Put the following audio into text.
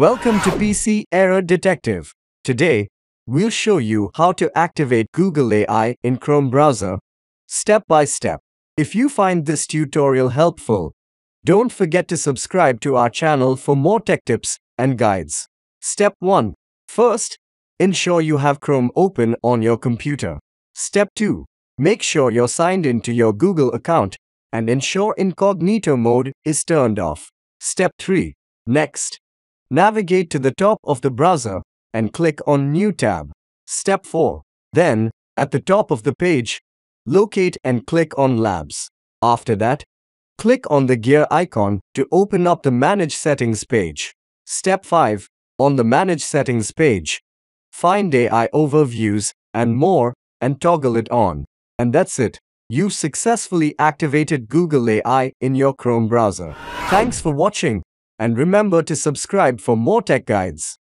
Welcome to PC Error Detective. Today, we'll show you how to activate Google AI in Chrome browser, step by step. If you find this tutorial helpful, don't forget to subscribe to our channel for more tech tips and guides. Step 1. First, ensure you have Chrome open on your computer. Step 2. Make sure you're signed into your Google account and ensure incognito mode is turned off. Step 3. Next, navigate to the top of the browser and click on New tab. Step 4. Then, at the top of the page, locate and click on Labs. After that, click on the gear icon to open up the Manage Settings page. Step 5. On the Manage Settings page, find AI Overviews and more and toggle it on. And that's it. You've successfully activated Google AI in your Chrome browser. Thanks for watching and remember to subscribe for more tech guides.